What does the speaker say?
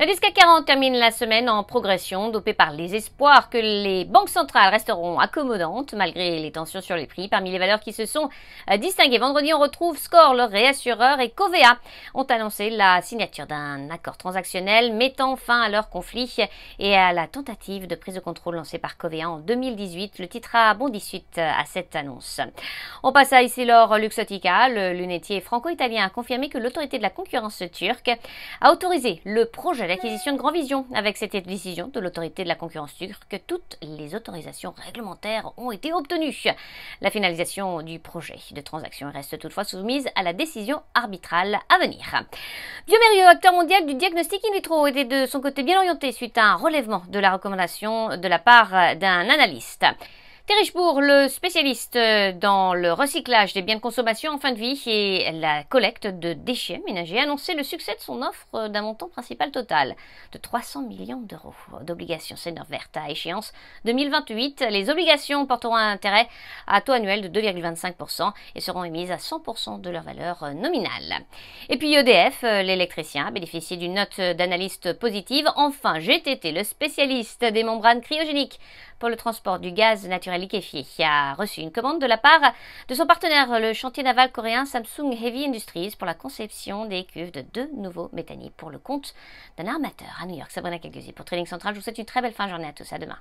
40 termine la semaine en progression, dopée par les espoirs que les banques centrales resteront accommodantes malgré les tensions sur les prix. Parmi les valeurs qui se sont euh, distinguées, vendredi on retrouve Score, le réassureur, et Covea ont annoncé la signature d'un accord transactionnel mettant fin à leur conflit et à la tentative de prise de contrôle lancée par Covea en 2018. Le titre a bondi suite à cette annonce. On passe à Isilor Luxotica. Le lunetier franco-italien a confirmé que l'autorité de la concurrence turque a autorisé le projet d'acquisition de Grand Vision. Avec cette décision de l'autorité de la concurrence turque, toutes les autorisations réglementaires ont été obtenues. La finalisation du projet de transaction reste toutefois soumise à la décision arbitrale à venir. Biomérieux, acteur mondial du diagnostic in vitro, était de son côté bien orienté suite à un relèvement de la recommandation de la part d'un analyste. Richebourg, le spécialiste euh, dans le recyclage des biens de consommation en fin de vie et la collecte de déchets ménagers, a annoncé le succès de son offre d'un montant principal total de 300 millions d'euros d'obligations senior vertes à échéance 2028. Les obligations porteront un intérêt à taux annuel de 2,25% et seront émises à 100% de leur valeur nominale. Et puis EDF, euh, l'électricien, a bénéficié d'une note d'analyste positive. Enfin, GTT, le spécialiste des membranes cryogéniques pour le transport du gaz naturel liquéfié, a reçu une commande de la part de son partenaire, le chantier naval coréen Samsung Heavy Industries, pour la conception des cuves de deux nouveaux méthaniers pour le compte d'un armateur à New York. Sabrina Kelguzi pour Trading Central. Je vous souhaite une très belle fin de journée à tous. À demain.